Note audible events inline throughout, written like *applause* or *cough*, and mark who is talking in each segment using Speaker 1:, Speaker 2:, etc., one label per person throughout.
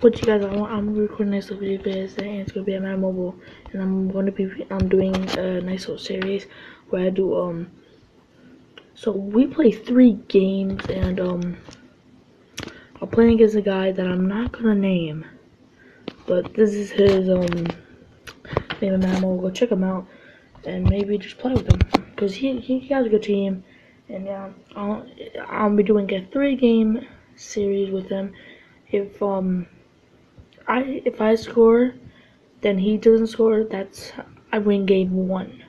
Speaker 1: But you guys, I'm, I'm recording this video today, and it's gonna be on my mobile, and I'm gonna be I'm doing a nice little series where I do um. So we play three games, and um, I'm playing against a guy that I'm not gonna name, but this is his um name and mobile. Go check him out, and maybe just play with him, cause he he has a good team, and yeah, I'll I'll be doing a three game series with him. If um I if I score, then he doesn't score. That's I win game one.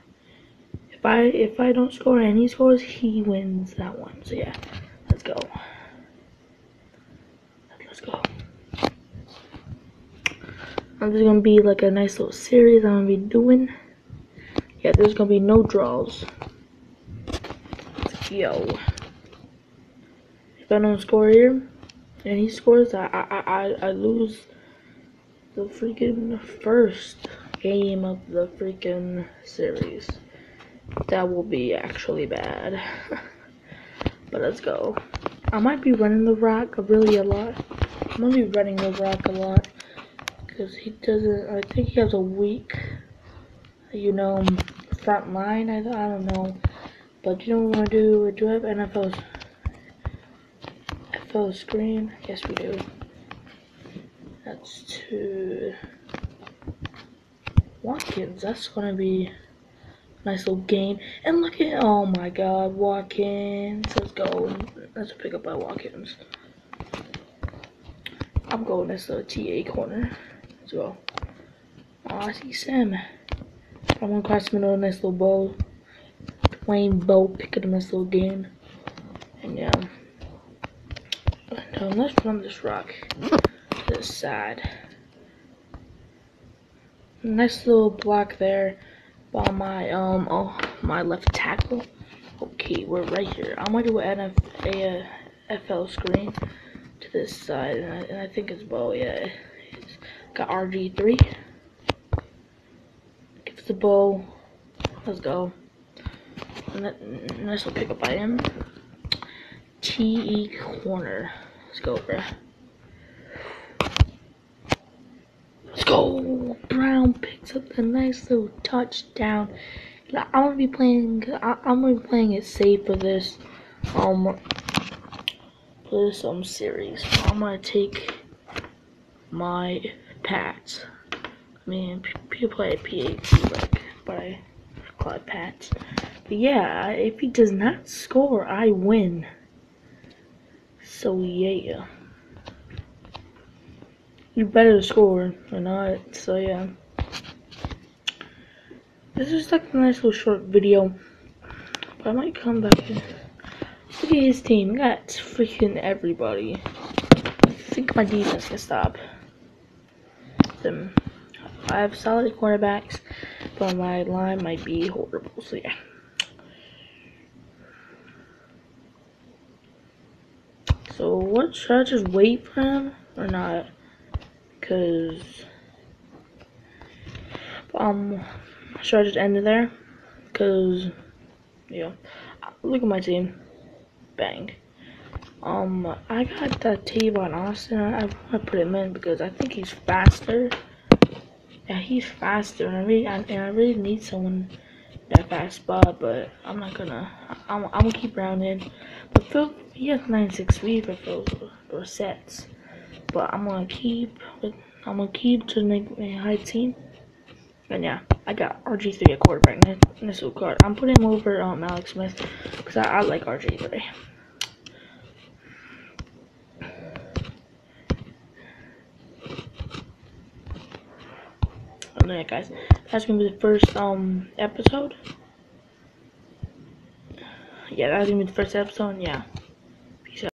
Speaker 1: If I if I don't score and he scores, he wins that one. So yeah, let's go. Let's go. And there's gonna be like a nice little series I'm gonna be doing. Yeah, there's gonna be no draws. Yo. If I don't score here, and he scores, I I I, I lose the freaking first game of the freaking series. That will be actually bad. *laughs* but let's go. I might be running the rock really a lot. I'm gonna be running the rock a lot. Because he doesn't, I think he has a weak, you know, front line. I, I don't know. But you know what we're gonna do? Do I have NFL, NFL screen? Yes, we do. That's two. Watkins, that's gonna be a nice little game. And look at, oh my god, Watkins. Let's go. Let's pick up by Watkins. I'm going this little TA corner. Let's go. Oh, I see Sam. I'm gonna cross middle, nice little ball. Dwayne Bowe picking up this little game. And yeah. And, um, let's run this rock this side. Nice little block there by my um oh my left tackle. Okay, we're right here. I'm gonna do an FL screen to this side, and I, and I think it's Bowe. Yeah, it's got RG3. Gives the Bowe. Let's go. Nice little pickup by him. TE corner. Let's go, bruh. Go! Brown picks up a nice little touchdown. I'm gonna be playing. I, am gonna be playing it safe for this um for this um series. I'm gonna take my Pats. I mean, people play PAT like, but I call it Pats. But yeah, if he does not score, I win. So yeah you better score or not. So yeah. This is like a nice little short video. But I might come back. Look at his team. Got freaking everybody. I think my defense can stop them. I have solid quarterbacks, but my line might be horrible. So yeah. So what should I just wait for him or not? Because um should I just end it there? Cause yeah, look at my team, bang. Um, I got that Tavon Austin. I, I want to put him in because I think he's faster. Yeah, he's faster, and I really, I, and I really need someone that fast spot. But I'm not gonna. I'm, I'm gonna keep rounding. But Phil, he has 96 speed for Phil or sets but I'm gonna keep I'm gonna keep to make my high team. And yeah, I got RG3 at quarterback in this little card. I'm putting him over um, Alex Smith because I, I, like RG3. And yeah, guys, that's gonna be the first um episode. Yeah, that's gonna be the first episode. Yeah.